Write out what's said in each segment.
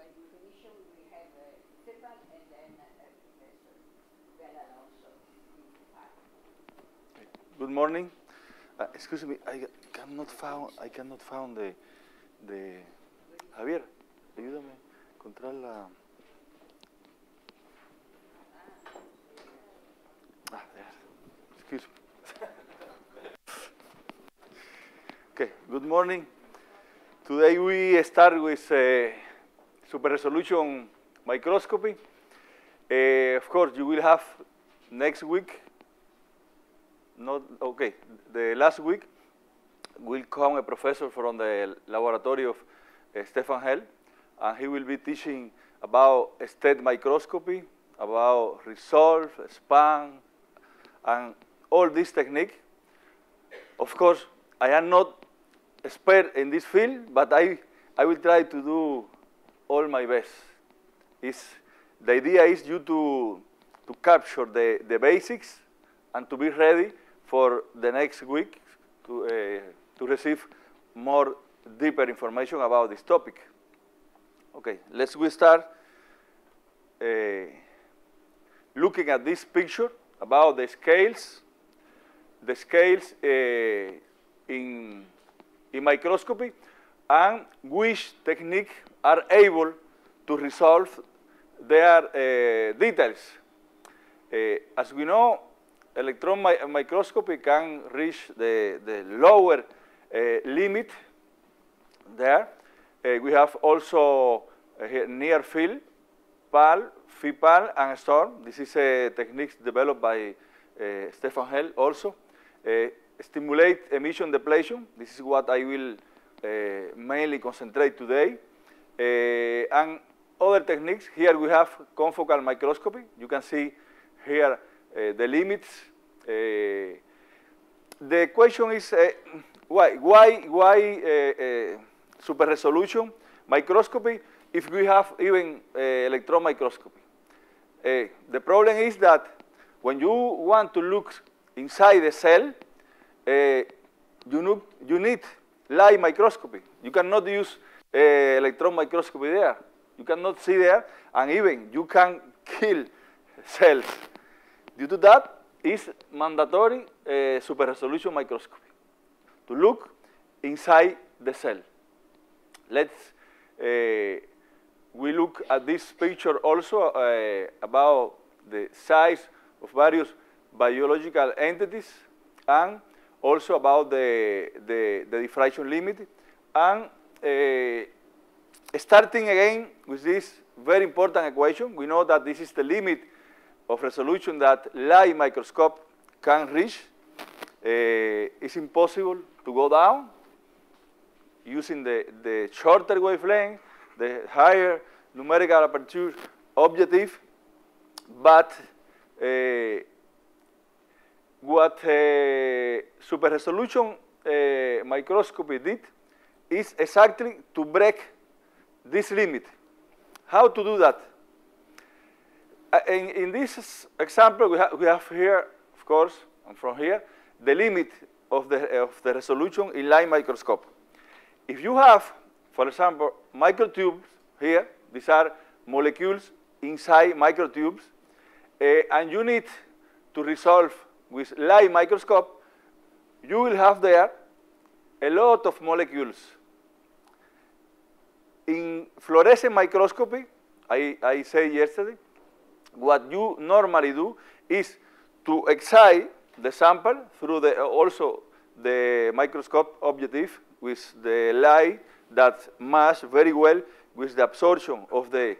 when we have uh, and then uh. Good morning. Uh, excuse me, I cannot found, I cannot found the, the Javier, ayúdame a encontrar la. Ah, there. Excuse me. okay, good morning. Today we start with uh, super resolution microscopy. Uh, of course, you will have next week not okay. The last week will come a professor from the laboratory of uh, Stefan Hell, and he will be teaching about STED microscopy, about RESOLFT, span, and all this technique. Of course, I am not expert in this field, but I, I will try to do all my best. It's, the idea is you to, to capture the, the basics and to be ready for the next week to, uh, to receive more deeper information about this topic. Okay, let's we start uh, looking at this picture about the scales, the scales uh, in, in microscopy, and which technique are able to resolve their uh, details. Uh, as we know, electron mi microscopy can reach the, the lower uh, limit there. We have also near field, PALM, FPALM, and STORM. This is a technique developed by Stefan Hell also. stimulate emission depletion. This is what I will Eh, mainly concentrate today. Eh, and other techniques, here we have confocal microscopy. You can see here uh, the limits. Uh, the question is uh, why why why super resolution microscopy if we have even electron microscopy? the problem is that when you want to look inside the cell, you, you need light microscopy. You cannot use uh, electron microscopy there. You cannot see there, and even you can kill cells. Due to that, is mandatory uh, super resolution microscopy to look inside the cell. Let's uh, we look at this picture also uh, about the size of various biological entities and also about the, the, the diffraction limit. And uh, starting again with this very important equation, we know that this is the limit of resolution that light microscope can reach. Uh, it's impossible to go down using the, the shorter wavelength, the higher numerical aperture objective, but uh, what uh, super resolution uh, microscopy did is exactly to break this limit. How to do that? Uh, in, in, this example, we, ha we, have here, of course, and from here, the limit of the, of the resolution in light microscope. If you have, for example, microtubes here, these are molecules inside microtubes, uh, and you need to resolve with light microscope, you will have there a lot of molecules. In fluorescent microscopy, I, I said yesterday, what you normally do is to excite the sample through the, also the microscope objective with the light that match very well with the absorption of the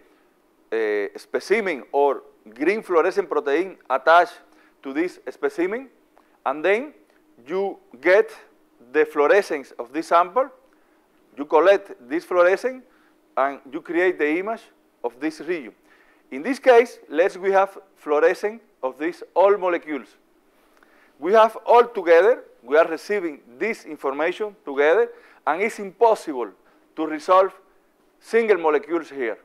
uh, specimen or green fluorescent protein attached to this specimen, and then you get the fluorescence of this sample, you collect this fluorescence, and you create the image of this region. In this case, let's we have fluorescence of these all molecules. We have all together, we are receiving this information together, and it's impossible to resolve single molecules here.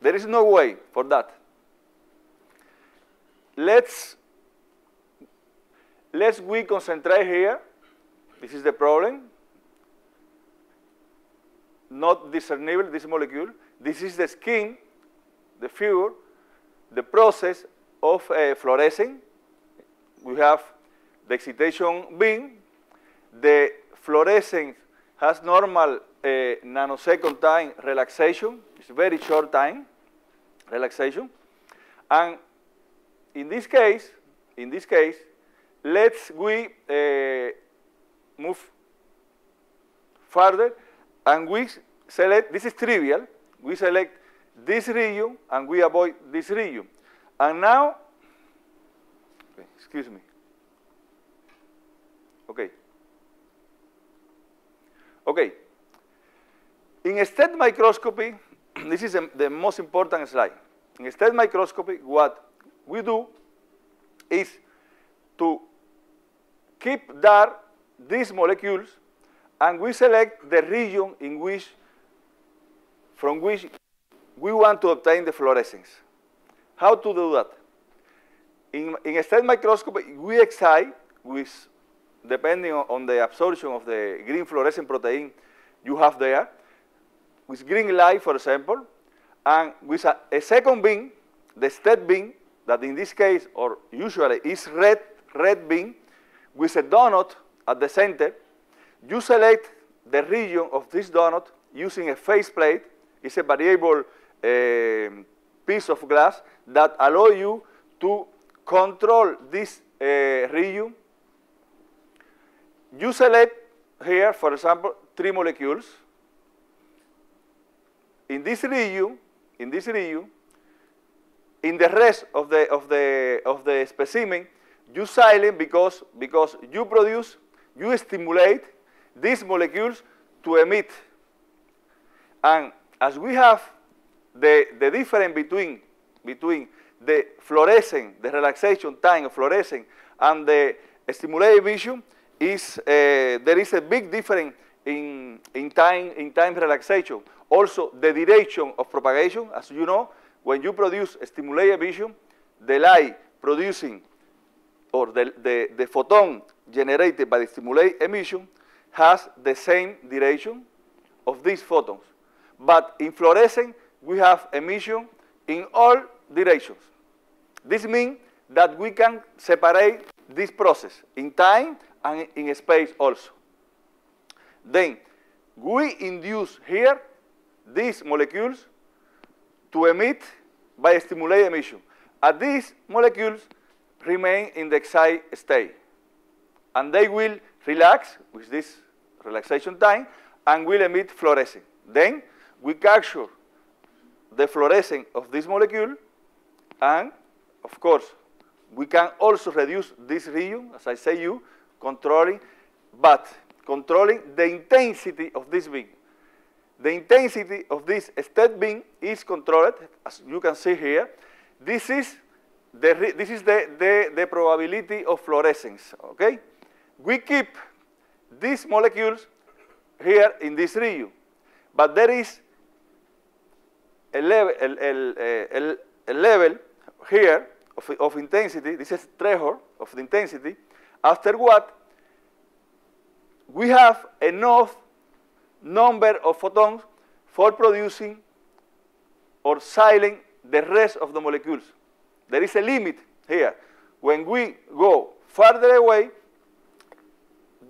There is no way for that. Let's, let's we concentrate here. This is the problem. Not discernible, this molecule. this is the scheme, the figure, the process of uh, fluorescing. We have the excitation beam. The fluorescence has normal uh, nanosecond time relaxation. It's very short time relaxation. And in this case, in this case, let's we uh, move further and we select, this is trivial, we select this region and we avoid this region. And now, excuse me. Okay. Okay. In STED microscopy, this is a, the most important slide. In STED microscopy, what we do is to keep dark these molecules and we select the region in which, from which we want to obtain the fluorescence. How to do that? In, in STED microscopy, we excite with, depending on the absorption of the green fluorescent protein you have there, with green light, for example, and with a, a second beam, the STED beam, that in this case, or usually is red, red beam, with a donut at the center, you select the region of this donut using a phase plate. It's a variable uh, piece of glass that allow you to control this uh, region. You select here, for example, three molecules. In this region, in this region, in the rest of the of the of the specimen, you silent because because you produce, you stimulate these molecules to emit. And as we have the, the difference between, between the fluorescent, the relaxation time of fluorescent and the stimulated emission is, uh, there is a big difference in, in, time, in time relaxation. Also, the direction of propagation, as you know, when you produce stimulated emission, the light producing or the, the, the photon generated by the stimulated emission has the same direction of these photons. But in fluorescent, we have emission in all directions. This means that we can separate this process in time and in space also. Then we induce here these molecules to emit by stimulated emission. And these molecules remain in the excited state. And they will relax with this relaxation time, and will emit fluorescence. Then we capture the fluorescence of this molecule, and of course, we can also reduce this region, as I say you, controlling, but controlling the intensity of this beam. The intensity of this STED beam is controlled, as you can see here. This is the, this is the, the, the probability of fluorescence, okay? We keep these molecules here in this region. But there is a level, a, a, eh, a level here of, of intensity, this is threshold of the intensity, after what we have enough number of photons for producing or silent the rest of the molecules. There is a limit here. When we go further away,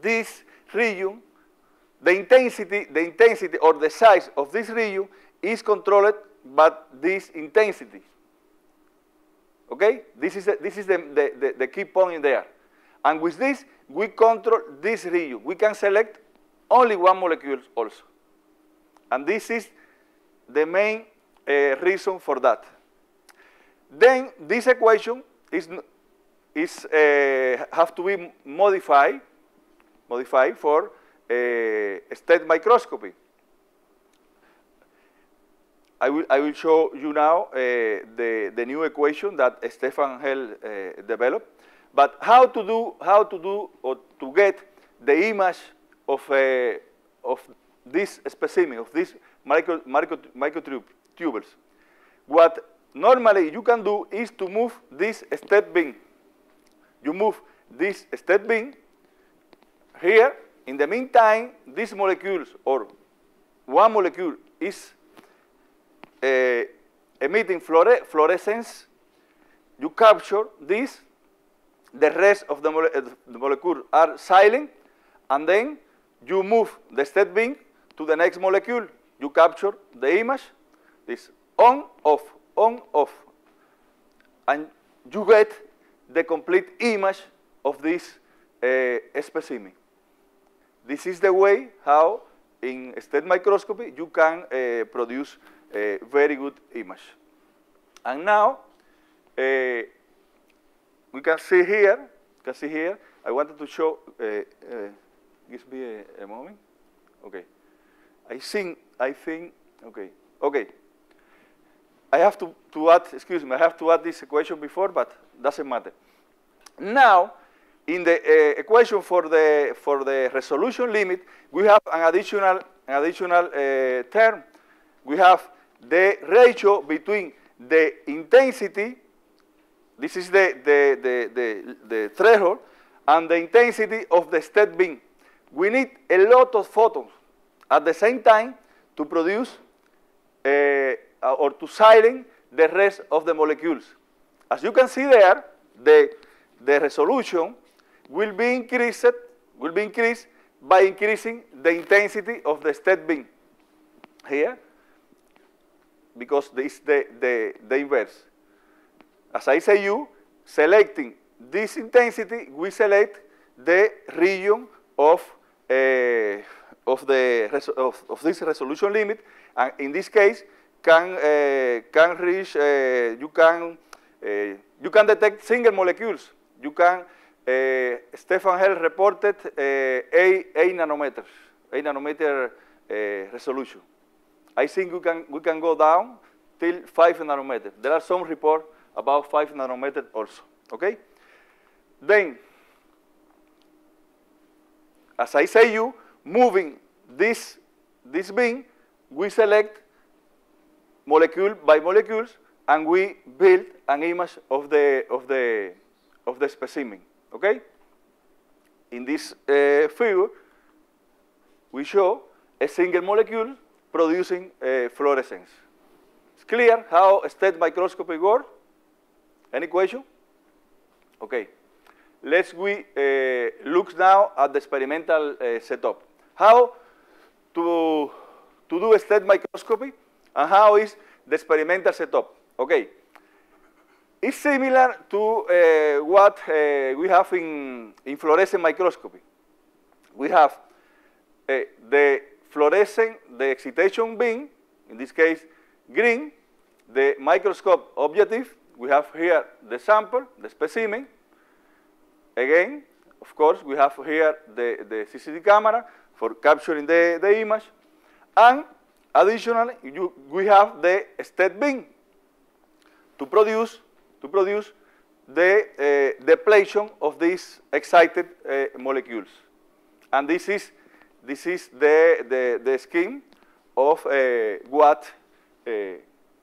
this region, the intensity, the intensity or the size of this region is controlled by this intensity. Okay? This is, the, this is the, the, the, key point there. And with this, we control this region. We can select only one molecule also. And this is the main uh, reason for that. Then this equation is, is uh, have to be modified modified for uh, STED microscopy. I will, I will show you now uh, the, the new equation that Stefan Hell uh, developed. But how to do, how to do or to get the image of, uh, of this specimen, of these micro, micro, microtubules. What normally you can do is to move this STED beam. You move this STED beam here, in the meantime, these molecules, or one molecule is uh, emitting fluore fluorescence, you capture this, the rest of the, mole the molecule are silent, and then you move the STED beam to the next molecule. You capture the image, this on, off, on, off, and you get the complete image of this uh, specimen. This is the way how in STED microscopy you can uh, produce a very good image. And now uh, we can see here, can see here, I wanted to show, give me a, a moment. Okay. I think, I think, okay, okay. I have to, to add, excuse me, I have to add this equation before, but doesn't matter. Now, in the uh, equation for the, for the resolution limit, we have an additional, an additional uh, term. We have the ratio between the intensity, this is the, the, the, the, the threshold, and the intensity of the STED beam. We need a lot of photons at the same time to produce uh, or to silence the rest of the molecules. As you can see there, the, the resolution will be increased, will be increased by increasing the intensity of the STED beam here, because this is the, the, the inverse. As I say you, selecting this intensity, we select the region of, uh, of, the, of, of, this resolution limit, and in this case, can, uh, can reach, uh, you, can, you can detect single molecules. You can Stefan Hell reported 8, 8 nanometers, 8 nanometer resolution. I think we can, we can go down till 5 nanometers. There are some reports about 5 nanometers also, okay? Then, as I say you, moving this, this beam, we select molecule by molecules, and we build an image of the, of the, of the specimen. Okay? In this uh, figure, we show a single molecule producing uh, fluorescence. It's clear how STED microscopy works? Any question? Okay. Let's we uh, look now at the experimental uh, setup. How to, to do STED microscopy and how is the experimental setup. Okay. It's similar to uh, what uh, we have in, in fluorescent microscopy. We have uh, the fluorescent, the excitation beam, in this case green, the microscope objective, we have here the sample, the specimen. Again, of course, we have here the, the CCD camera for capturing the, the image. And additionally, you, we have the STED beam to produce to produce the uh, depletion of these excited uh, molecules. And this is, this is the, the, the scheme of uh, what uh,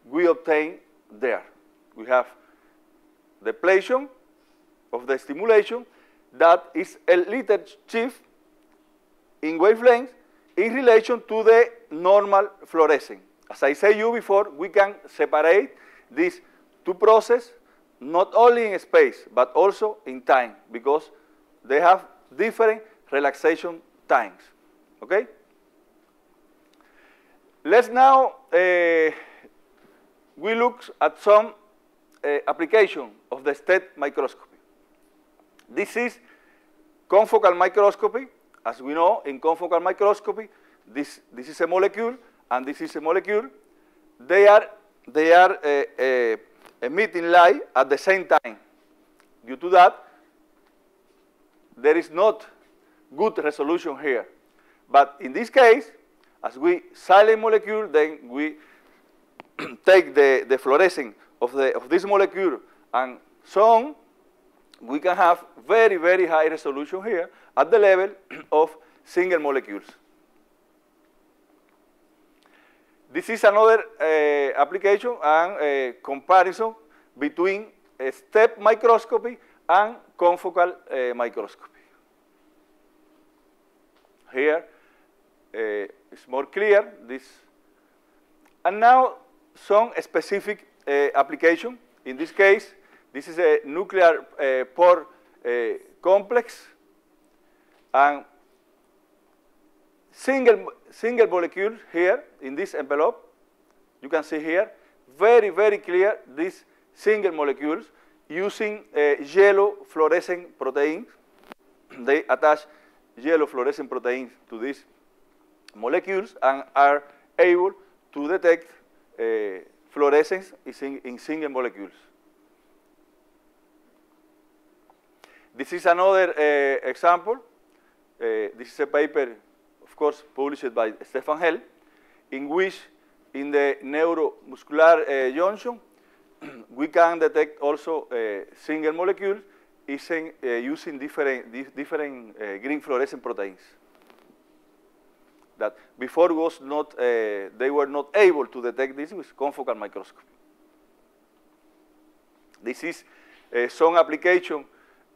we obtain there. We have depletion of the stimulation that is a little shift in wavelength in relation to the normal fluorescence. As I said you before, we can separate these two processes not only in space, but also in time, because they have different relaxation times, okay? Let's now, uh, we look at some uh, application of the STED microscopy. This is confocal microscopy. As we know, in confocal microscopy, this, this is a molecule, and this is a molecule. They are, they are uh, emitting light at the same time. Due to that, there is not good resolution here. But in this case, as we silent molecule, then we take the, the fluorescence of, the, of this molecule and so on, we can have very, very high resolution here at the level of single molecules. This is another uh, application and uh, comparison between STED microscopy and confocal uh, microscopy. Here uh, it's more clear. This, and now some specific uh, application. In this case, this is a nuclear uh, pore uh, complex and single, single molecule here in this envelope. You can see here, very, very clear, these single molecules using uh, yellow fluorescent proteins. they attach yellow fluorescent proteins to these molecules and are able to detect uh, fluorescence in single molecules. This is another uh, example. Uh, this is a paper, of course, published by Stefan Hell, in which in the neuromuscular uh, junction, we can detect also uh, single molecules using, uh, using different, different uh, green fluorescent proteins that before was not, they were not able to detect this with confocal microscopy. This is some application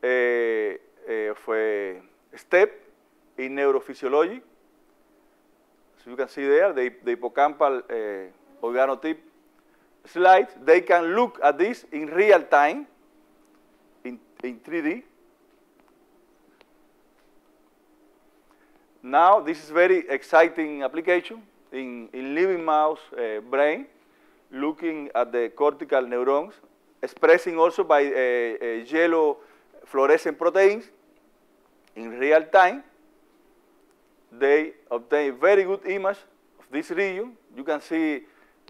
of a STED in neurophysiology. So you can see there the, the hippocampal uh, organotypic slide. They can look at this in real time, in, in 3D. Now, this is very exciting application in, in living mouse uh, brain, looking at the cortical neurons, expressing also by uh, yellow fluorescent proteins in real time. They obtain very good image of this region. You can see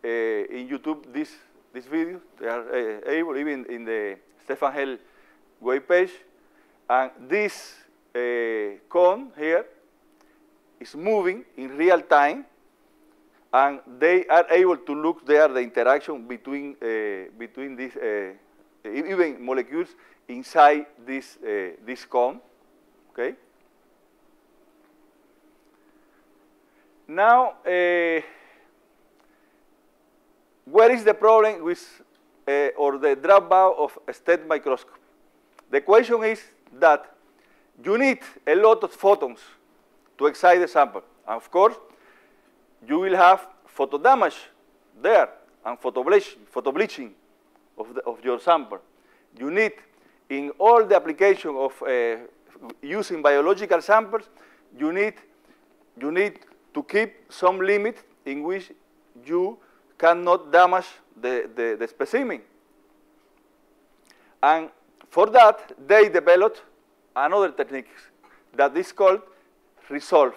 uh, in YouTube this, this video. They are uh, able, even in the Stefan Hell web page. And this uh, cone here is moving in real time and they are able to look there the interaction between uh, between these uh, even molecules inside this uh, this cone okay? Now uh, where is the problem with uh, or the dropout of STED microscope? The question is that you need a lot of photons to excite the sample. And of course you will have photo damage there and photo bleaching, photo bleaching of, the, of your sample. You need, in all the application of uh, using biological samples, you need, you need to keep some limit in which you cannot damage the, the, the specimen. And for that, they developed another technique that is called RESOLFT.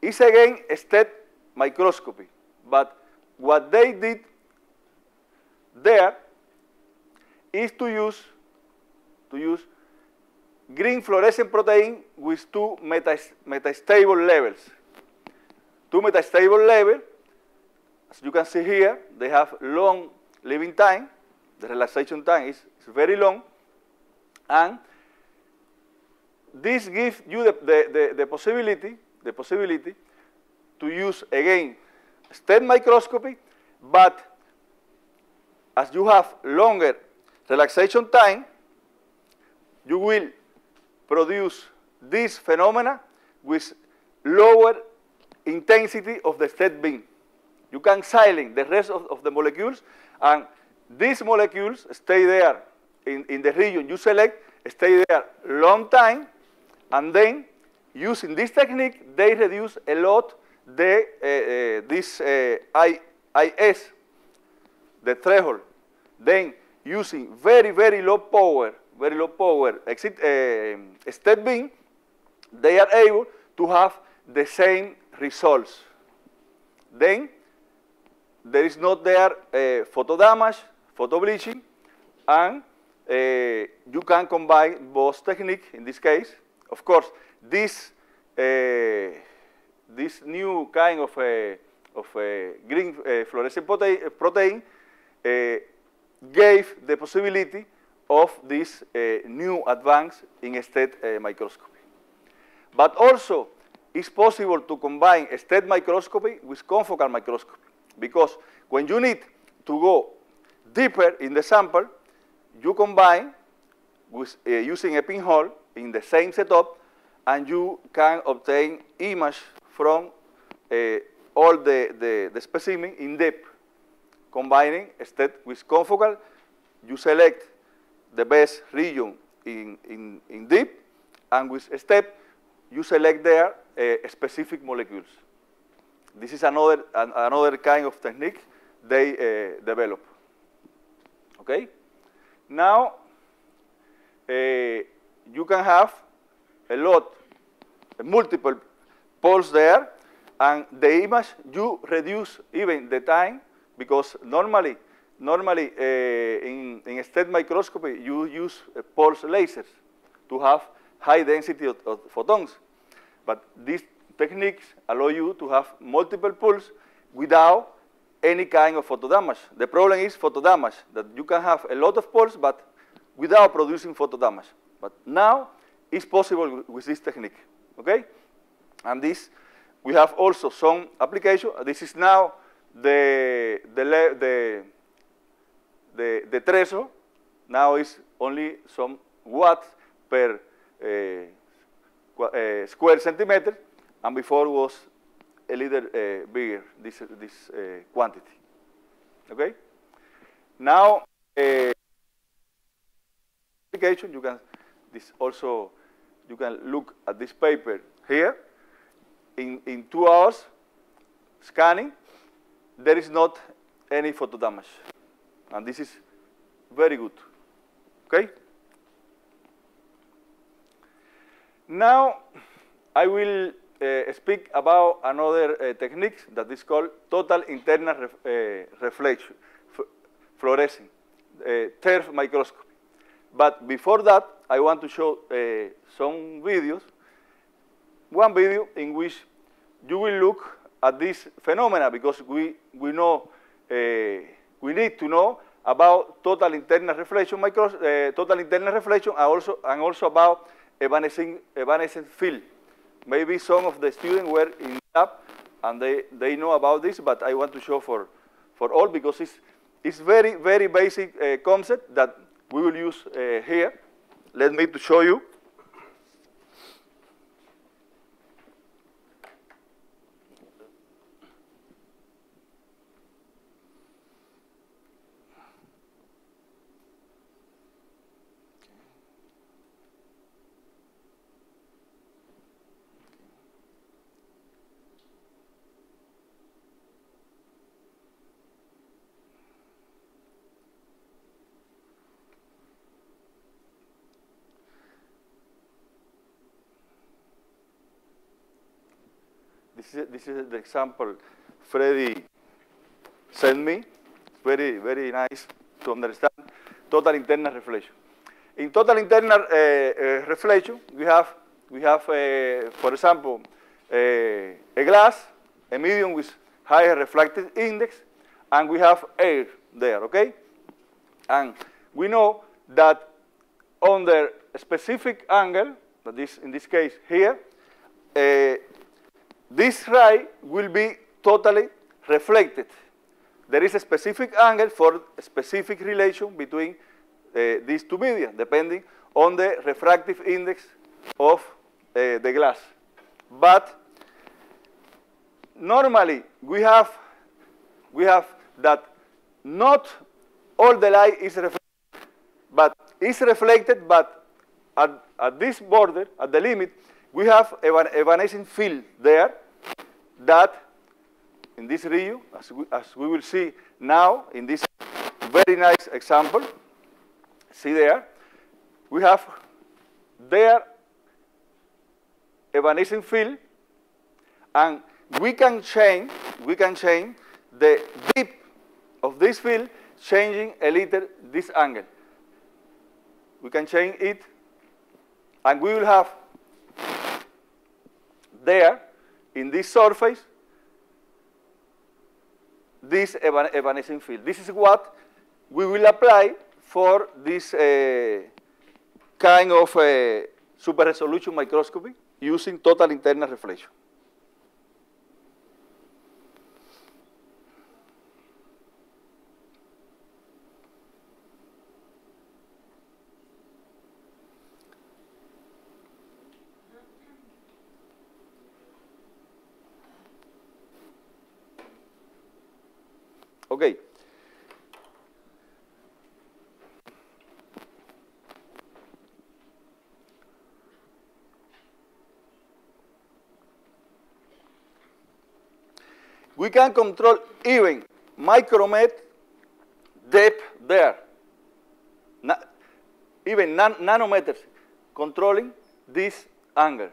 It's again a STED microscopy. But what they did there is to use to use green fluorescent protein with two metastable levels. Two metastable levels, as you can see here, they have long living time. The relaxation time is, is very long. And this gives you the, the, the, the possibility, the possibility to use, again, STED microscopy, but as you have longer relaxation time, you will produce this phenomena with lower intensity of the STED beam. You can silence the rest of, of, the molecules, and these molecules stay there in, in the region you select, stay there long time, and then using this technique, they reduce a lot the, uh, uh, this uh, I, IS, the threshold, then using very, very low power, very low power exit, STED beam, they are able to have the same results. Then there is not there uh, photo damage, photo bleaching, and uh, you can combine both techniques in this case. Of course, this uh, this new kind of a, of green uh, fluorescent protein, uh, gave the possibility of this uh, new advance in STED uh, microscopy. But also, it's possible to combine STED microscopy with confocal microscopy because when you need to go deeper in the sample, you combine with, uh, using a pinhole in the same setup and you can obtain image from uh, all the, the, the, specimen in depth. combining STED with confocal. You select the best region in, in, in deep, and with STED, you select there uh, specific molecules. This is another, an, another kind of technique they uh, develop. Okay? Now, uh, you can have a lot, multiple poles there, and the image, you reduce even the time, because normally, normally uh, in, in STED microscopy, you use uh, pulse lasers to have high density of, of photons. But these techniques allow you to have multiple pulses without any kind of photo damage. The problem is photo damage, that you can have a lot of pulses but without producing photo damage. But now it's possible with this technique, okay? And this, we have also some application. This is now the, the, the, the, the. Now is only some watts per uh, square centimeter, and before was a little uh, bigger, this, this uh, quantity. Okay? Now, application, you can, this also, you can look at this paper here. In, in two hours scanning, there is not any photo damage. And this is very good. Okay? Now, I will uh, speak about another uh, technique that is called total internal ref, uh, reflection, fluorescing, TIRF microscopy. But before that, I want to show some videos. One video in which you will look at this phenomena because we, we know, we need to know about total internal reflection, micro, total internal reflection, and also, and also about evanescent, evanescent field. Maybe some of the students were in lab and they, they know about this, but I want to show for, for all because it's, it's very, very basic uh, concept that we will use uh, here. Let me to show you. This is, this is the example Freddy sent me. Very, very nice to understand total internal reflection. In total internal uh, uh, reflection, we have, we have uh, for example, a glass, a medium with higher refractive index, and we have air there, okay? And we know that under a specific angle, that is in this case here, this ray will be totally reflected. There is a specific angle for a specific relation between uh, these two media, depending on the refractive index of uh, the glass. But normally we have we have that not all the light is reflected, but is reflected, but at, at this border, at the limit, we have a evanescent field there that in this region, as we, as we will see now in this very nice example, see there, we have there evanescent field, and we can change, we can change the dip of this field, changing a little this angle. We can change it, and we will have there in this surface this evanescent field. This is what we will apply for this uh, kind of uh, super resolution microscopy using total internal reflection. Ok. We can control even micromet depth there. Na even nan nanometers controlling this angle.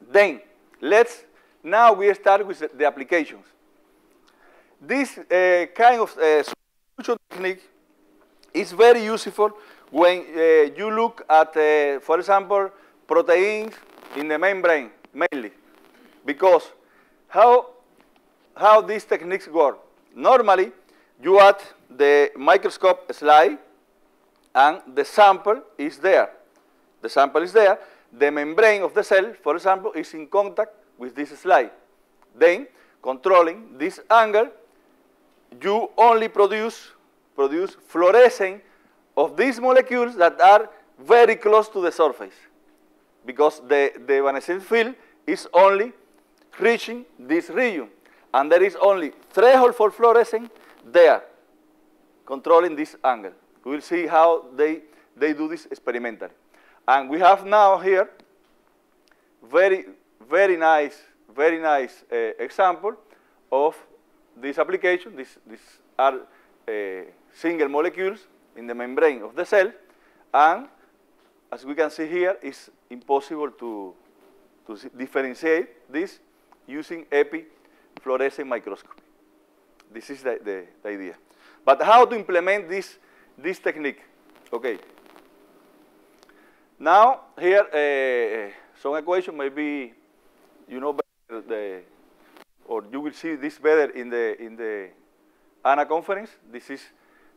Then, let's, now we start with the applications. This uh, kind of uh, technique is very useful when uh, you look at, uh, for example, proteins in the membrane, mainly. Because how, how these techniques work? Normally, you add the microscope slide, and the sample is there. The sample is there. The membrane of the cell, for example, is in contact with this slide. Then, controlling this angle, you only produce, produce fluorescence of these molecules that are very close to the surface because the, the evanescent field is only reaching this region. And there is only threshold for fluorescence there, controlling this angle. We will see how they, they do this experimentally. And we have now here very, very nice, very nice uh, example of this application. This, these are uh, single molecules in the membrane of the cell. And as we can see here, it's impossible to, to differentiate this using epi fluorescent microscopy. This is the, the, the idea. But how to implement this, this technique? Okay. Now, here, uh, some equation maybe you know better the, or you will see this better in the, in the ANA conference. This is,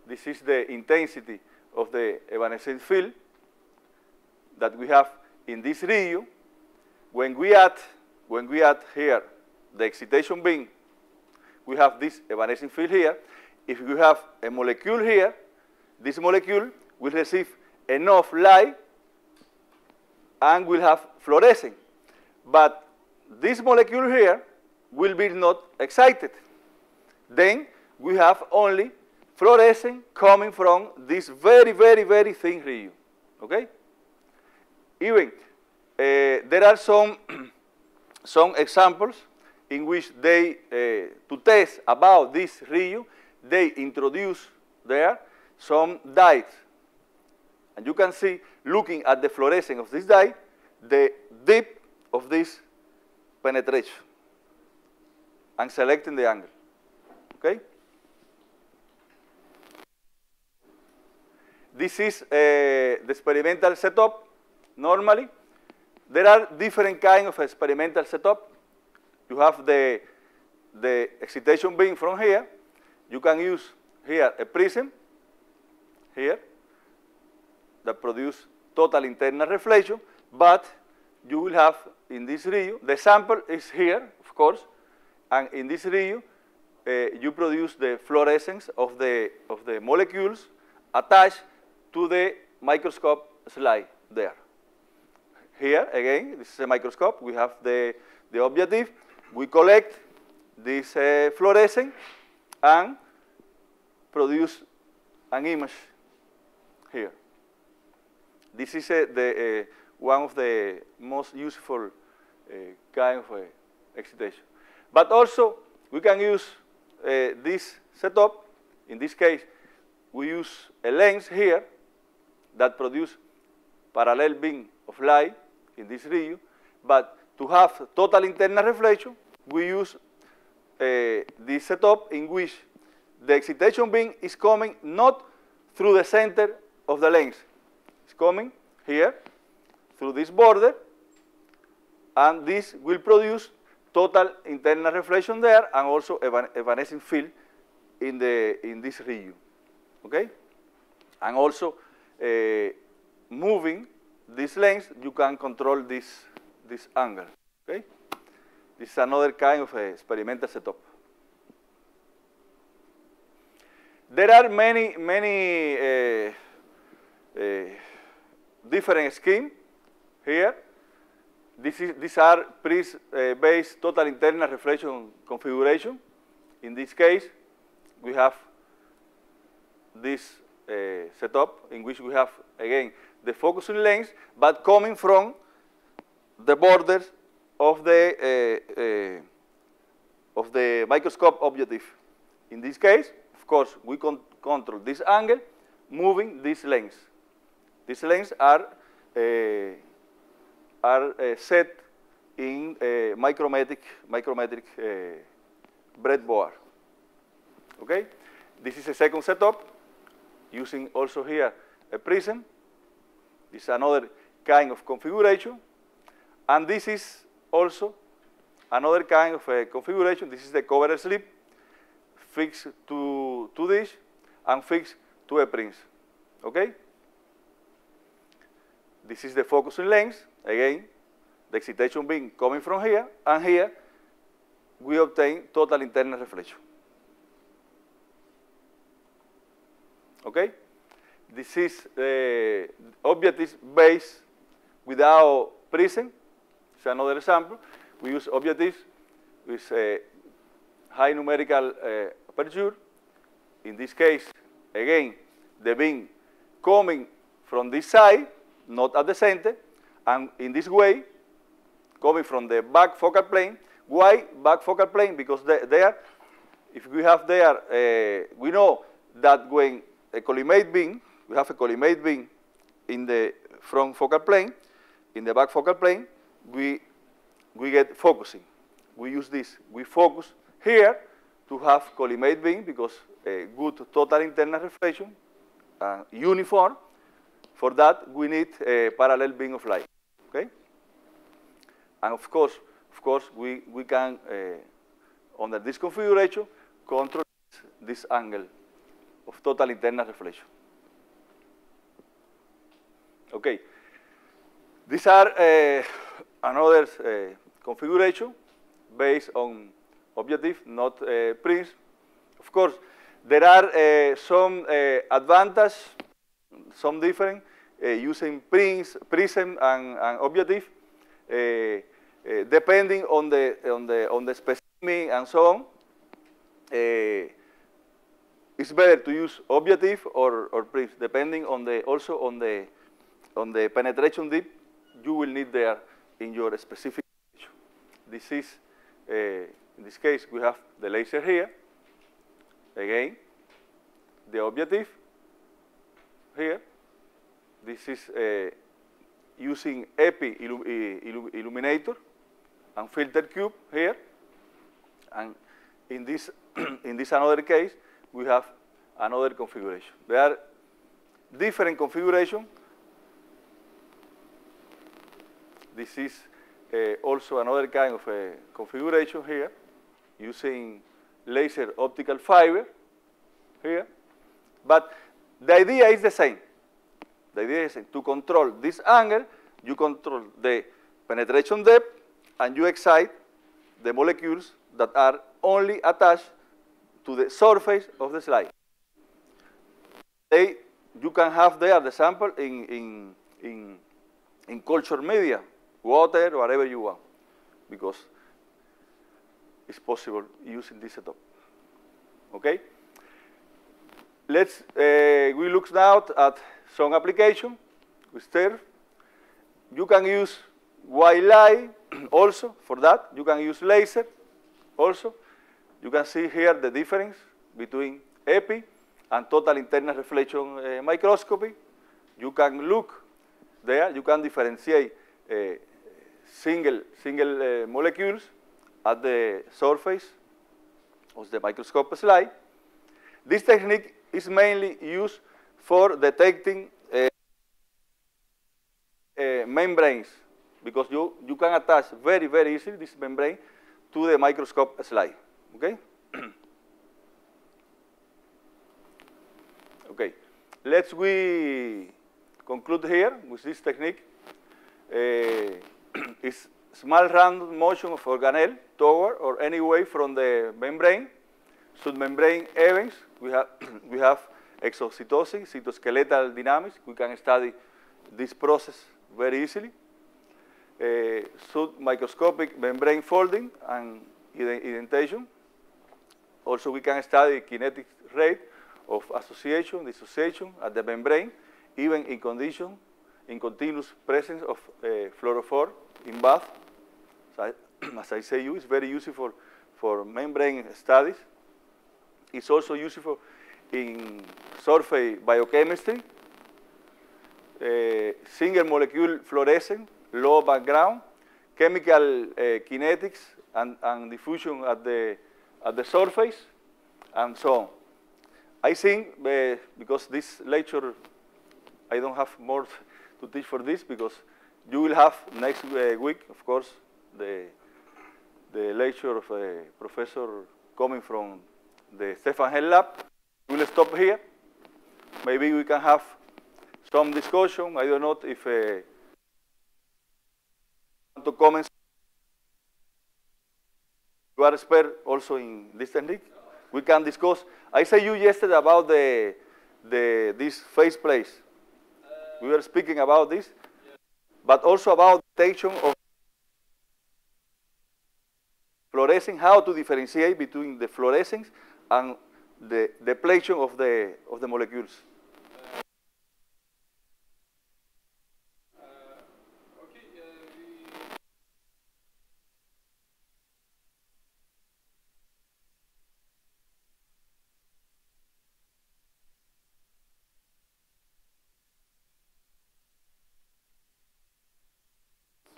this is the intensity of the evanescent field that we have in this region. When we add, when we add here the excitation beam, we have this evanescent field here. If we have a molecule here, this molecule will receive enough light and will have fluorescence. But this molecule here will be not excited. Then we have only fluorescence coming from this very, very, very thin region. Okay? Even uh, there are some, some examples in which they, uh, to test about this region, they introduce there some dyes. And you can see, looking at the fluorescence of this dye, the depth of this penetration and selecting the angle. Okay? This is uh, the experimental setup. Normally, there are different kind of experimental setup. You have the, the excitation beam from here. You can use here a prism, here, that produce total internal reflection, but you will have in this region, the sample is here, of course, and in this region, uh, you produce the fluorescence of the, of the molecules attached to the microscope slide there. Here, again, this is a microscope. We have the, the objective. We collect this uh, fluorescence and produce an image here. This is uh, the, uh, one of the most useful uh, kind of uh, excitation. But also, we can use uh, this setup. In this case, we use a lens here that produce parallel beam of light in this region. But to have total internal reflection, we use uh, this setup in which the excitation beam is coming not through the center of the lens. It's coming here through this border, and this will produce total internal reflection there and also evanescent field in, the, in this region. Okay? And also, uh, moving this lens, you can control this, this angle. Okay? This is another kind of experimental setup. There are many, many uh, uh, different schemes here. This is, these are prism-based total internal reflection configuration. In this case, we have this uh, setup in which we have, again, the focusing lens, but coming from the borders of the, uh, uh, of the microscope objective. In this case, of course, we con control this angle, moving this lens. These lenses are, uh, are uh, set in a micrometric, micrometric uh, breadboard. Okay? This is a second setup using also here a prism. This is another kind of configuration. And this is also another kind of a configuration. This is the cover slip fixed to, to this and fixed to a prism. Okay? This is the focusing lens. Again, the excitation beam coming from here, and here we obtain total internal reflection. Okay? This is uh, objectives based without prism. It's another example. We use objectives with a high numerical uh, aperture. In this case, again, the beam coming from this side, not at the center, and in this way, coming from the back focal plane. Why back focal plane? Because there, if we have there, uh, we know that when a collimate beam, we have a collimate beam in the front focal plane, in the back focal plane, we, we get focusing. We use this. We focus here to have collimate beam because a good total internal reflection, uh, uniform. For that, we need a parallel beam of light. And of course, of course, we, we can, uh, under this configuration, control this, angle of total internal reflection. Okay. These are uh, another uh, configuration based on objective, not uh, prism. Of course, there are some advantages, some different, using prism, prism and, and objective, Eh, eh, depending on the, on, the, on the specimen and so on. Eh, it's better to use objective or, or prism, depending on the, also on the, on the penetration depth you will need there in your specific This is, in this case, we have the laser here. Again, the objective here. This is uh, using EPI illu illuminator and filter cube here. And in this, in this another case, we have another configuration. There are different configuration. This is uh, also another kind of a configuration here using laser optical fiber here. But the idea is the same. The idea is to control this angle, you control the penetration depth, and you excite the molecules that are only attached to the surface of the slide. They, you can have there the sample in, in, in, in culture media, water, whatever you want, because it's possible using this setup. Okay? Let's, uh, we look now at some application with TIRF. You can use light also for that. You can use laser also. You can see here the difference between EPI and total internal reflection uh, microscopy. You can look there, you can differentiate uh, single, single uh, molecules at the surface of the microscope slide. This technique is mainly used for detecting uh, uh, membranes because you, you can attach very, very easily this membrane to the microscope slide, okay? okay, let's we conclude here with this technique. Uh, it's small random motion of organelle toward or any way from the membrane submembrane events, we have, we have exocytosis, cytoskeletal dynamics. We can study this process very easily. Uh, submicroscopic membrane folding and indentation. Also, we can study kinetic rate of association, dissociation at the membrane, even in condition, in continuous presence of uh, fluorophore in bath. So I, as I say it's very useful for, for membrane studies. It's also useful in surface biochemistry, uh, single molecule fluorescence, low background, chemical uh, kinetics and, and diffusion at the, at the surface, and so on. I think uh, because this lecture, I don't have more to teach for this because you will have next uh, week, of course, the, the lecture of a professor coming from the Stefan Hell Lab. We'll stop here. Maybe we can have some discussion. I don't know if uh, to comment. You are expert also in this technique. We can discuss. I said you yesterday about the the this phase plate. we were speaking about this, but also about detection of fluorescence, how to differentiate between the fluorescence and the depletion of the of the molecules. Okay, uh, we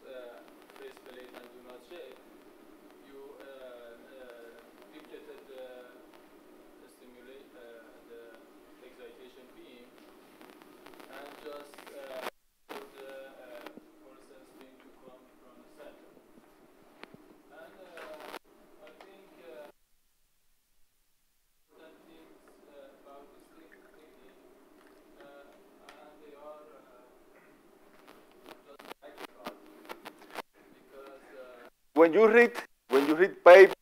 uh, phase plate and do not shake, you uh, uh, depleted the stimulate uh, the excitation beam and just uh, put the uh, fluorescence beam to come from the center. And uh, I think uh, important things uh, about this tech- technique, uh, and they are uh, just practical because uh, When you read when you read paper.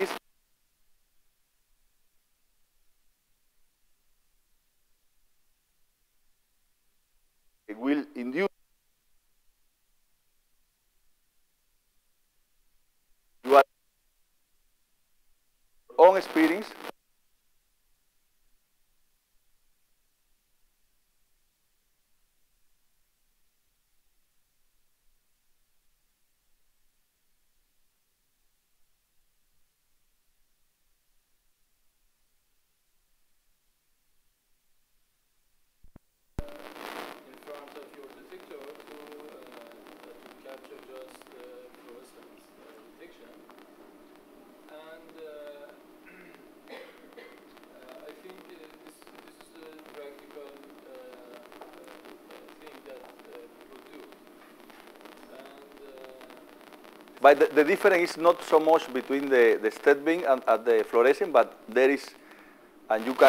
is it will induce your experience in front of your detector to, uh, to capture just uh, fluorescence uh, detection. And uh, uh, I think uh, this, this is a practical uh, uh, thing that uh, people do. And uh, But the, the difference is not so much between the, the STED beam and, and the fluorescent, but there is, and you can.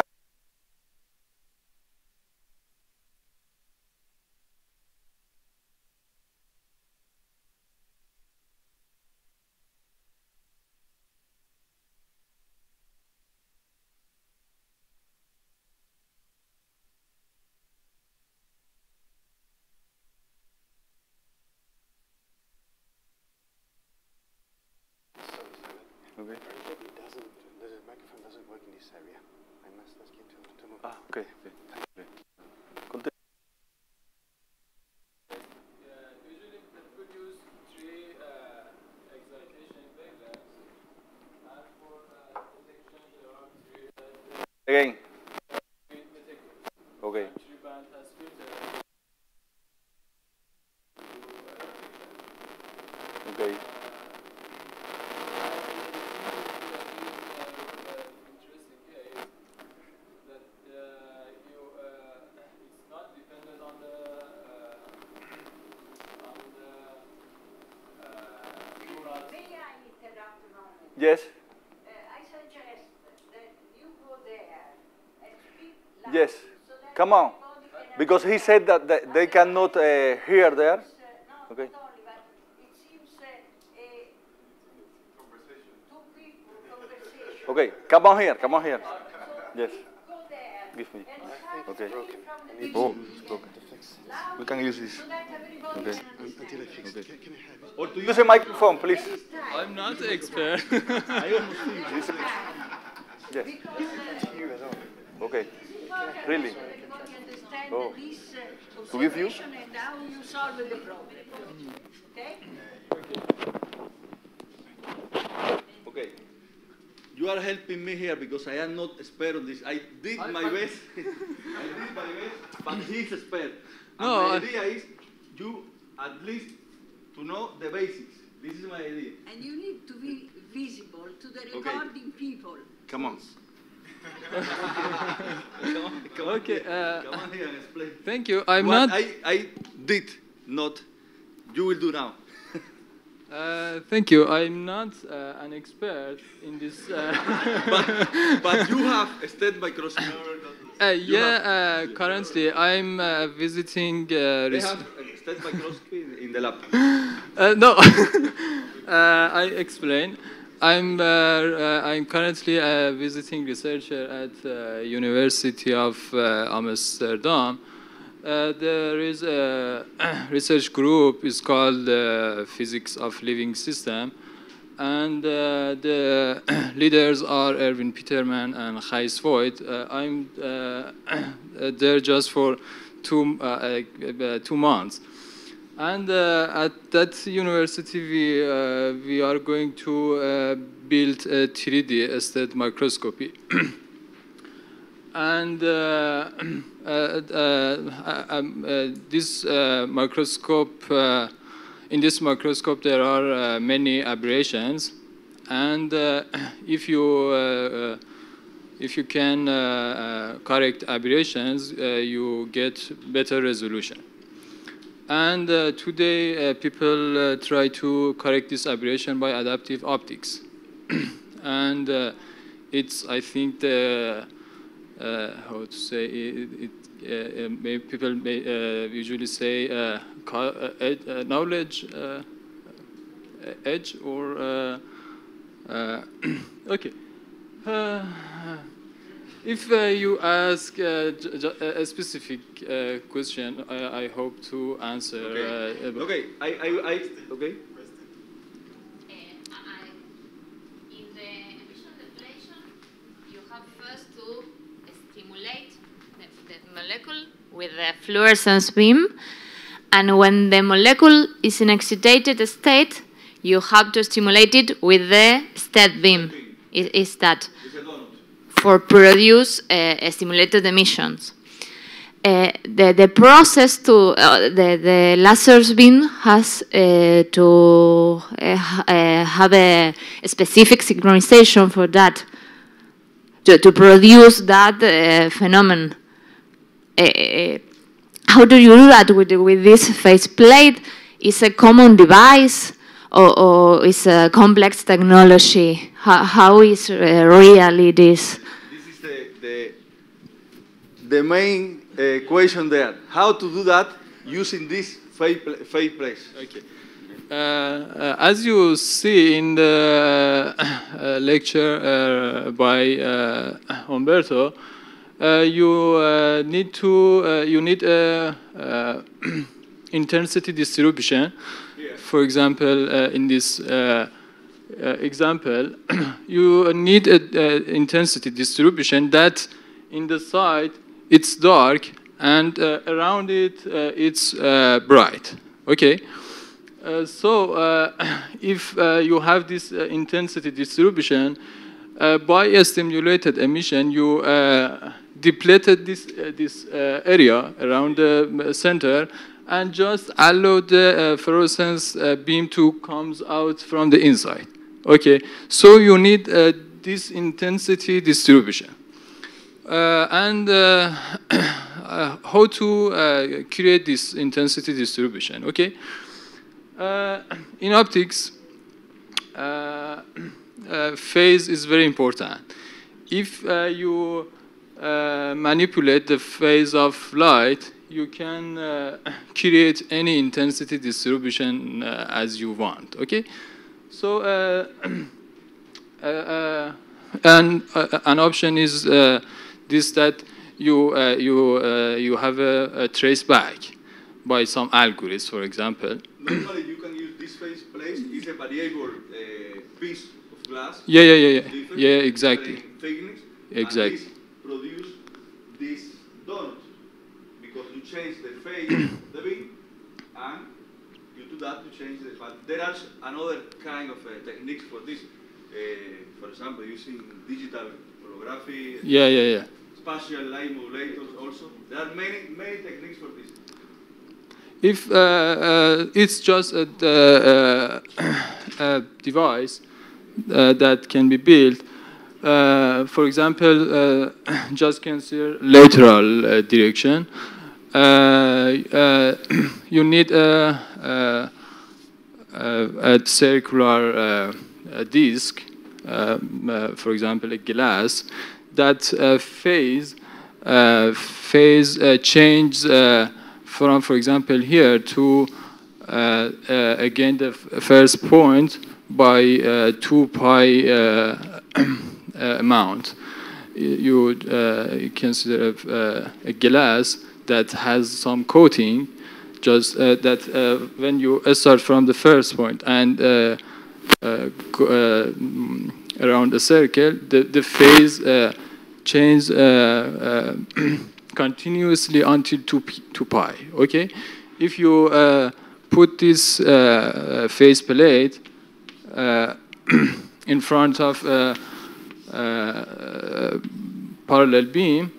Area. I must ask you to, to move. Ah, okay. okay. okay. Conti- yeah, usually people use three uh, excitation wavelengths. And for uh, detection, there are three uh, Again. three detectors. Okay. And three band has filter. Okay. Interesting case that uh, you uh, it's not dependent on the uh, on the uh, neural May I interrupt a moment? Yes. Uh, I suggest that you go there and speak loudly Yes. so that Come on. Because he said that they, they cannot uh, hear there. It's, no, Okay. not only, but it seems two people conversation. Okay. Come on here. Come on here. Yes. please Give me. Okay. reading from the need Oh, beginning. it's broken. To fix it. Loud, We can use this. so that everybody Okay. can understand. until I fix it. Can, can I have it? Or to use a microphone, please. I'm not an expert. I almost think this Yes. because You at all. Okay. Really? So Oh. this uh, To give you? and how you solve the problem. Okay? Okay. You are helping me here because I am not expert on this. I did I- my best. I did my best, but he's expert. And No, my I- idea is you at least to know the basics. This is my idea. And you need to be visible to the Okay. recording people. Come come on, come on Okay, uh, come on here and explain. Thank you. I'm what not. I, I did not. You will do now. Uh, thank you. I'm not uh, an expert in this. Uh, but, but you have a STED microscope. uh, yeah, uh, currently I'm uh, visiting. Uh, They have a STED microscope in, in the lab. Uh, no, uh, I explain. I'm uh, uh, I'm currently a visiting researcher at uh, University of uh, Amsterdam. There is a research group. is called uh, Physics of Living System, and uh, the leaders are Erwin Peterman and Gijs Wuite. I'm there just for two two months. And uh, at that university, we, uh, we are going to uh, build a 3D STED microscopy. and this microscope, in this microscope, there are uh, many aberrations. And uh, if you uh, uh, if you can uh, uh, correct aberrations, you get better resolution. And uh, today, uh, people uh, try to correct this aberration by adaptive optics. and uh, it's, I think, the, how to say, it, it, may, people may usually say knowledge edge or, okay. If uh, you ask uh, j- j- a specific uh, question, I, I hope to answer. Okay. Uh, Okay, I, I, I, okay. Uh, in the emission depletion, you have first to stimulate the, the molecule with the fluorescence beam, and when the molecule is in excitated state, you have to stimulate it with the STED beam. Is, is that It's a donut. For produce uh, stimulated emissions? Uh, the, the process to uh, the, the laser beam has to have a, specific synchronization for that to, to produce that phenomenon. How do you do that with, with this phase plate? Is a common device or, or is a complex technology? How, how is uh, really this? This is the, the, the main uh, question there. How to do that using this fake, pla- fake place. Okay. Uh, uh, as you see in the uh, lecture uh, by uh, Humberto, uh, you uh, need to uh, you need a uh, intensity distribution. For example, uh, in this uh, uh, example, you need an intensity distribution that in the side it's dark and uh, around it uh, it's uh, bright. Okay. Uh, so if you have this intensity distribution, by a stimulated emission, you depleted this, this area around the center and just allow the fluorescence beam to comes out from the inside. Okay, so you need uh, this intensity distribution. Uh, and uh, uh, how to create this intensity distribution, okay? In optics, phase is very important. If you manipulate the phase of light, you can uh, create any intensity distribution uh, as you want. Okay, so uh, an option is this that you uh, you uh, you have a, a trace back by some algorithms, for example. Normally, you can use this phase plate. is a variable uh, piece of glass. Yeah, yeah, yeah, yeah, yeah, exactly. Thickness. Exactly. This produce this donut because you change the phase of the beam and you do that to change the. But there are another kind of uh, techniques for this. Uh, for example, using digital holography, Yeah, yeah, yeah. Spatial light modulators. Also, there are many many techniques for this. If uh, uh, it's just a, uh, a device uh, that can be built, uh, for example, uh, just consider lateral uh, direction. Uh, uh, you need a, a, circular uh, disc, um, uh, for example, a glass, that uh, phase uh, phase uh, change from, for example, here to again the first point by uh, 2 pi amount. You consider uh, a glass that has some coating, just uh, that uh, when you start from the first point and uh, around a circle, the, the phase uh, change uh, uh, continuously until 2, p- 2 pi. Okay? If you uh, put this uh, phase plate in front of a parallel beam,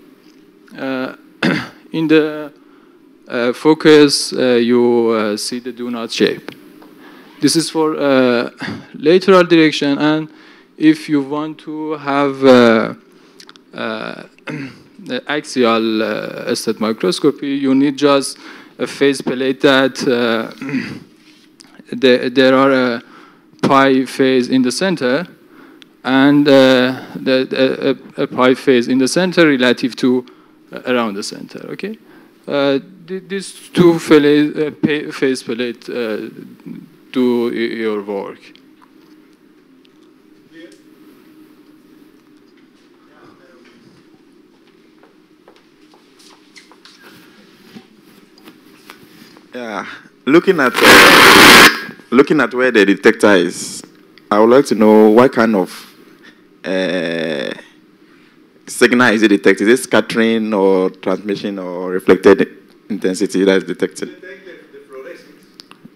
in the uh, focus uh, you uh, see the donut shape. This is for lateral direction, and if you want to have uh, uh, axial uh, microscopy, you need just a phase plate that uh, there, there are a pi phase in the center, and uh, the, a, a pi phase in the center relative to uh, around the center. Okay, uh, these two phase, uh, phase plate uh, do your work. Yeah, looking at uh, looking at where the detector is, I would like to know what kind of uh, signal is it detecting? Is it scattering or transmission or reflected intensity that is detected? The, the fluorescence.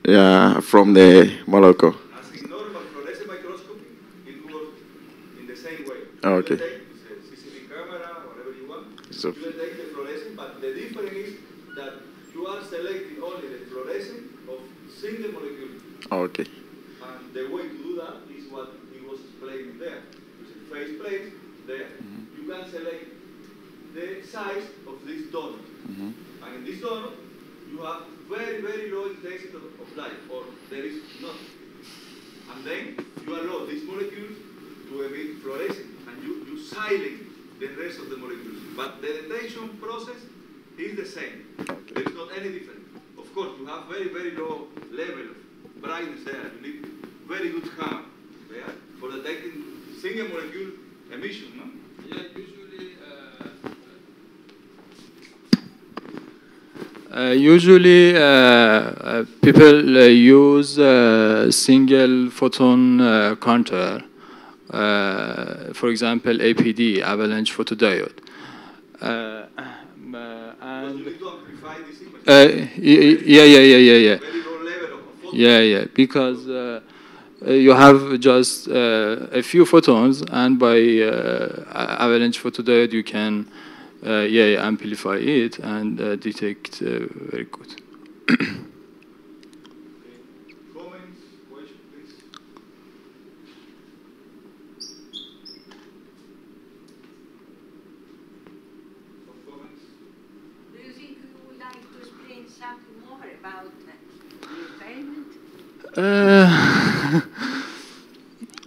Yeah, from the molecule. As in normal fluorescent microscopy, it works in the same way. Oh, okay. You detect with a CCD camera, whatever you want. So- you detect the fluorescent, but the difference is that you are selecting only the fluorescent of single molecule. Ah, okay. And the way to do that is what he was explaining there. Using phase plates there, mm-hmm. you can select the size of this donut. Mm-hmm. And in this donut, you have very, very low intensity of, of light, or there is none. And then you allow these molecules to emit fluorescence, and you, you silence the rest of the molecules. But the detection process is the same. There is not any difference. Of course, you have very, very low level of brightness there. You need very good hammer there for detecting single molecule emission, no? Yeah, usually. Uh, usually, uh, uh, people uh, use uh, single photon uh, counter, uh, for example, APD, avalanche photodiode. Uh, uh, and you need to amplify this image. uh, y- y- yeah, yeah, yeah, yeah, yeah. very low level of photon. Yeah, yeah, because uh, uh, you have just uh, a few photons, and by uh, avalanche photodiode, you can, yeah, amplify it and detect very good. Comments, questions, please? Some comments? Do you think you would like to explain something more about the experiment? Uh,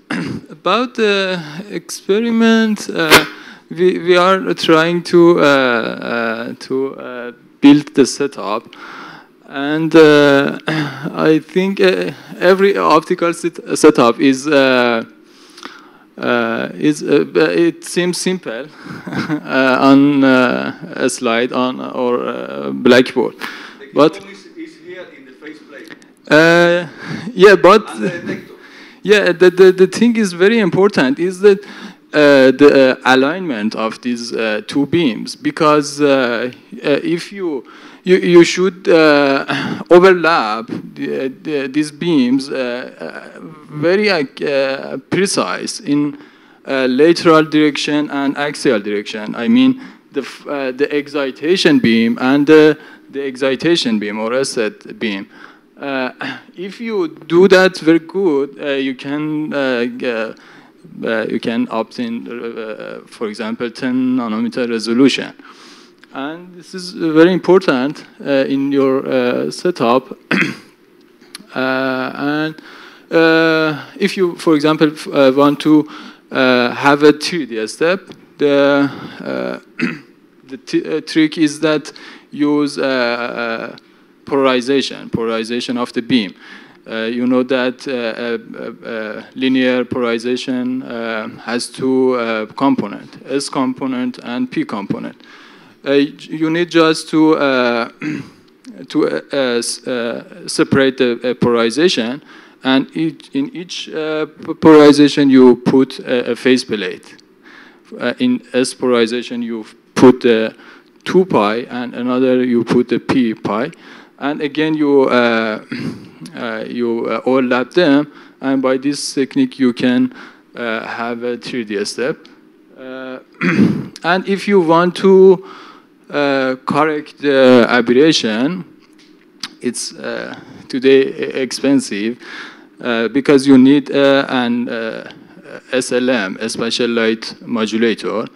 about the experiment, uh, we, we are trying to uh, uh, to uh, build the setup, and uh, I think every optical set, setup is. Is it seems simple on a slide on uh, blackboard. But keystone is, is here in the phase plate uh, yeah, but the yeah, the, the, the thing is very important is that uh, the uh, alignment of these uh, two beams because uh, uh, if you you, you should uh, overlap the, the, these beams very uh, precise in uh, lateral direction and axial direction. I mean the f- uh, the excitation beam and the, the excitation beam or asset beam. Uh, if you do that very good, uh, you can uh, you can obtain, uh, for example, 10 nanometer resolution. And this is very important in your setup. And if you, for example, want to uh, have a 3D STED, the, uh, the uh, trick is that use polarization, polarization of the beam. Uh, you know that uh, uh, uh, linear polarization uh, has two uh, components, S component and P component. You need just to to separate the polarization, and each, in each polarization you put a, a phase plate. In S polarization you put the 2 pi, and another you put the p pi, and again you uh, uh, you uh, overlap them, and by this technique you can uh, have a 3D STED. Uh, and if you want to uh, correct the aberration, it's uh, today expensive uh, because you need uh, an uh, SLM, a spatial light modulator.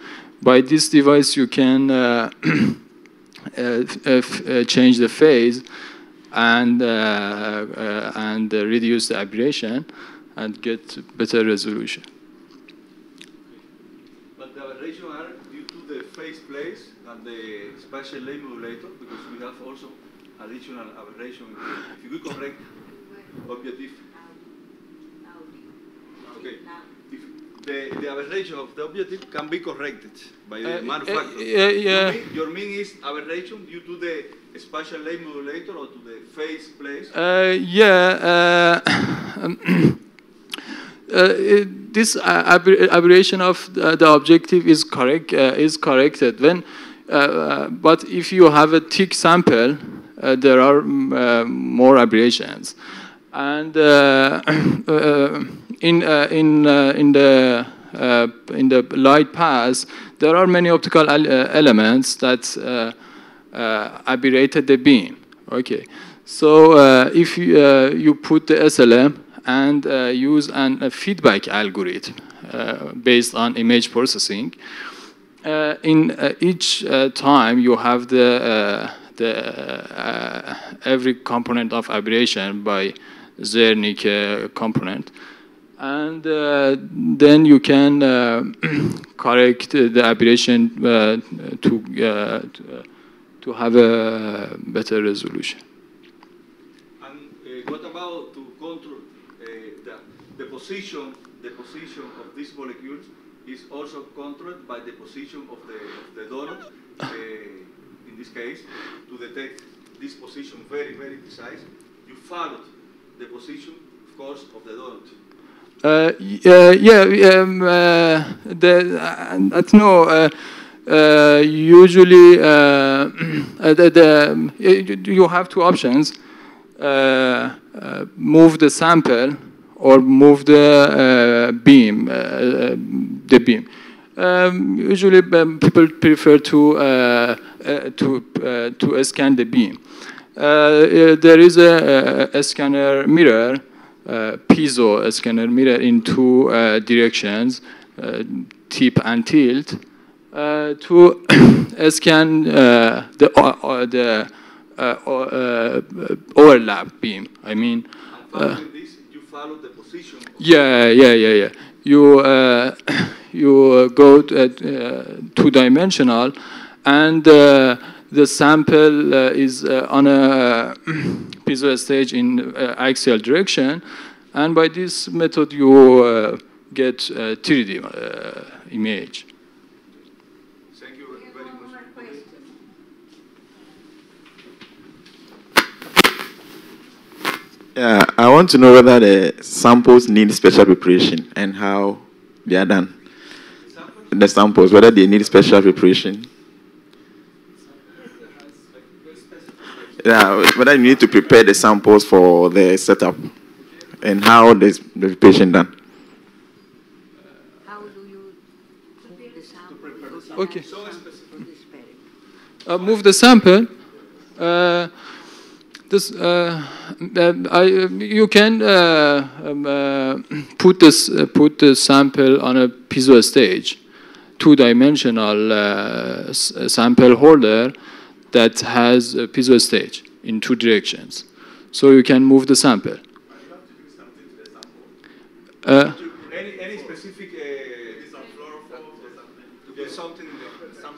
By this device, you can uh, uh, uh, change the phase and uh, uh, and uh, reduce the aberration and get better resolution. But the aberration are due to the phase plate and the spatial light modulator because we have also additional aberration. If you could correct objective, okay. The, the aberration of the objective can be corrected by the Uh, manufacturer. uh, yeah, yeah. Your mean, your mean is aberration due to the spatial light modulator or to the phase plate? Uh, yeah. Uh, uh, it- this uh, aber- aberration of the, the objective is correct uh, is corrected when, uh, uh, but if you have a thick sample, uh, there are mm, uh, more aberrations, and uh, uh, in uh, in uh, in the uh, in the light path, there are many optical uh, elements that uh, aberrated the beam. Okay, so if you, you put the SLM and use an, a feedback algorithm based on image processing, in each time you have the the uh, every component of aberration by Zernike uh, component, and uh, then you can uh, correct the aberration uh, to, uh, to have a better resolution. And what about to control the, the position, the position of these molecules is also controlled by the position of the, of the donut, uh, in this case, to detect this position very, very precise. You followed the position, of course, of the donut. Uh, uh, yeah, um, uh, the, uh, uh, no, uh, usually uh, uh, the, the, you have two options. Uh, move the sample or move the beam, the beam. Um, usually um, people prefer to, to, to scan the beam. There is a, a, scanner mirror piezo scanner mirror in two uh, directions, uh, tip and tilt, uh, to scan uh, the uh, uh, the uh, uh, overlap beam. I mean, this, you follow the position. yeah, yeah, yeah, yeah. You uh, you uh, go to, uh, two dimensional, and uh, the sample uh, is uh, on a uh, piezo stage in axial direction, and by this method you get 3D image. Yeah, I want to know whether the samples need special preparation and how they are done. The samples, whether they need special preparation. Yeah, whether you need to prepare the samples for the setup and how the the preparation done. How do you prepare the sample? Okay. For this experiment? uh, move the sample. Uh, this, uh, uh, I, you can uh, um, uh, put this uh, put the sample on a piezo stage, two-dimensional uh, sample holder that has a piezo stage in two directions. So you can move the sample. Uh, Any, any specific, uh, something,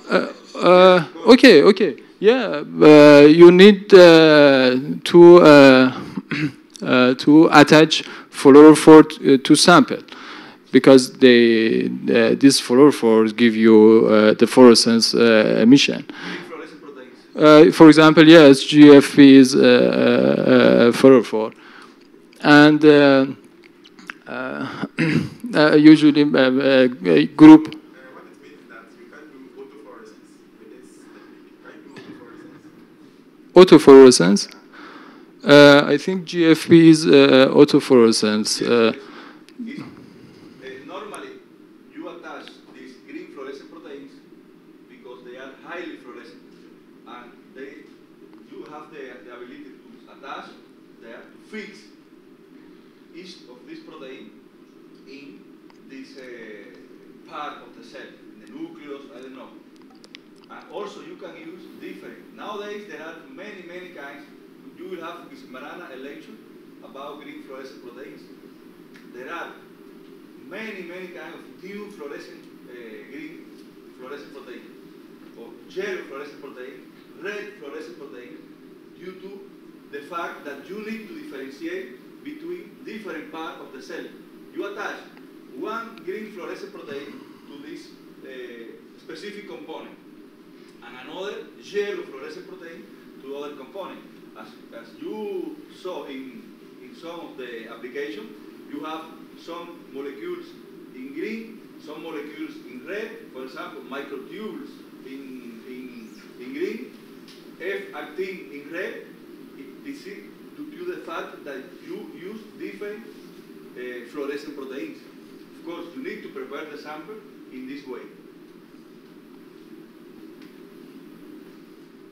Uh, uh, okay, okay. Yeah, uh, you need uh, to uh, uh, to attach fluorophore uh, to sample because they uh, these fluorophores give you uh, the fluorescence uh, emission. Uh, for example, yes, GFP is uh, uh, uh, fluorophore, and uh, usually uh, group autofluorescence. Uh, I think GFP is uh, autofluorescence. Uh, normally, you attach these green fluorescent proteins because they are highly fluorescent, and they, you have the, the ability to attach there, fix each of these protein in this uh, part of the cell, in the nucleus, I don't know. And also, you can use different. Nowadays, there are many, many kinds. You will have this Marana a lecture about green fluorescent proteins. There are many, new fluorescent uh, green fluorescent protein, or yellow fluorescent protein, red fluorescent protein, due to the fact that you need to differentiate between different parts of the cell. You attach one green fluorescent protein to this uh, specific component, and another yellow fluorescent protein to other component. As, as you saw in, in some of the application, you have some molecules in green, some molecules in red, for example, microtubules in, in, in green, F-actin in red. It- This is due to the fact that you use different uh, fluorescent proteins. Of course, you need to prepare the sample in this way.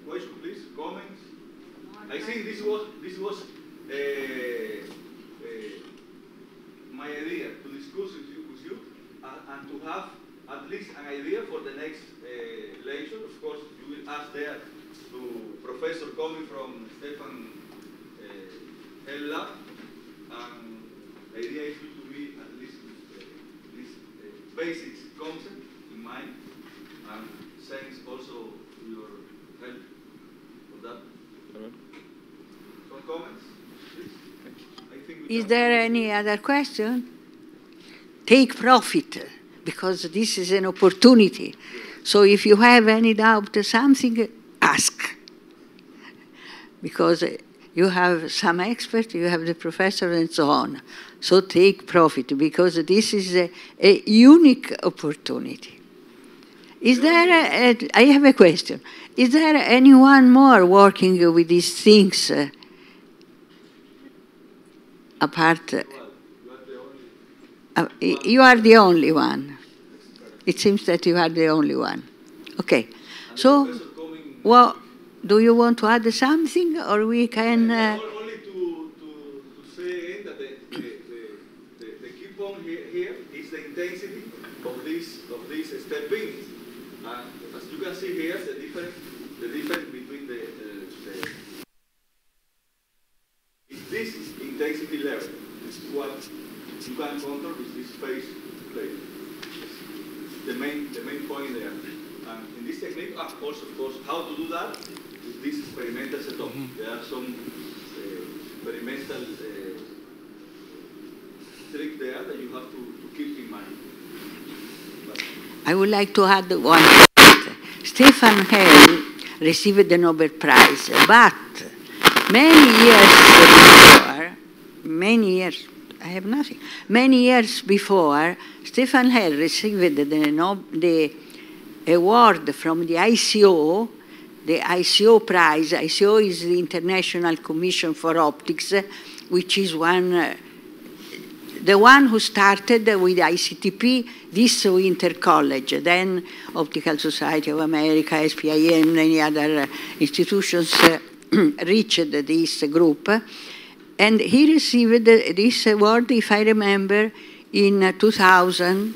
Question, please, comments? I think this was, this was uh, uh, my idea to discuss with you, with you and, and to have at least an idea for the next uh, lecture. Of course, you will ask there to professor coming from Stefan uh, Hell Lab, and the idea is to be at least uh, this uh, basic concept in mind, and thanks also to your help for that. Some comments, please? I think Is there any other question? Take profit, because this is an opportunity. So if you have any doubt or something, ask. Because you have some expert, you have the professor, and so on. So take profit, because this is a, a unique opportunity. Is there, a, a, I have a question. Is there anyone more working with these things uh, apart? uh, uh, you are the only one. It seems that you are the only one. Okay. So, well, do you want to add something, or we can? Uh, Only to, to, say that the, the, key point here, is the intensity of this of these STED beams. And as you can see here, the difference the difference between the, uh, the is this intensity level. This is what you can control with this phase plate. The main the main point there. And in this technique, of course, of course, how to do that with this experimental setup. There are some uh, experimental uh, trick there that you have to, to keep in mind. But I would like to add one. point. Stefan Hell received the Nobel Prize, but many years before, many years, I have nothing. Many years before, Stefan Hell received the, the award from the ICO, the ICO prize. ICO is the International Commission for Optics, which is one, uh, the one who started with ICTP, this Winter College, then Optical Society of America, SPIE, many other uh, institutions uh, reached this group. And he received this award, if I remember, in uh, 2000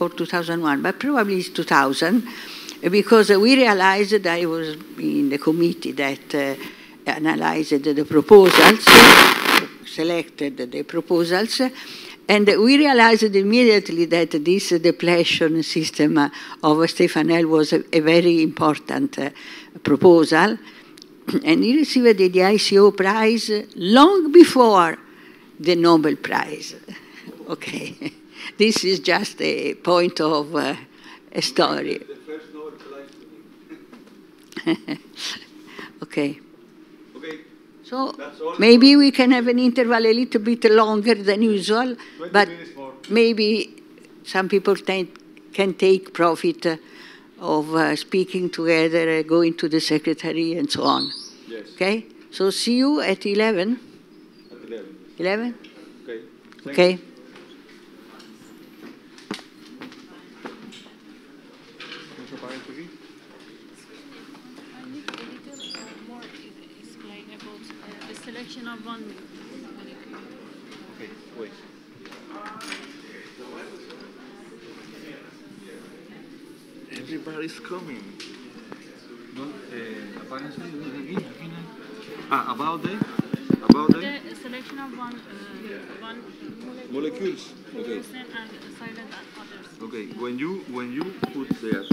or 2001, but probably it's 2000, because we realized that I was in the committee that uh, analyzed the proposals, selected the proposals, and we realized immediately that this depletion system of Stefan Hell was a, a very important uh, proposal, and he received the ICO prize long before the Nobel Prize. Okay, this is just a point of uh, a story. The first Nobel Prize to me. Okay, Okay, so maybe we can have an interval a little bit longer than usual, but maybe some people can, can take profit uh, of uh, speaking together, uh, going to the secretary, and so on. Yes, Okay? So see you at 11? at 11. 11? Okay. Thank Okay. I need a little uh, more explain about uh, the selection of one molecule. Okay, wait. Everybody's coming. No, apáguense aquí, al final. Ah, about the, about the The selection of one uh, one molecule molecules. Okay. and silent others. Okay. When you when you put there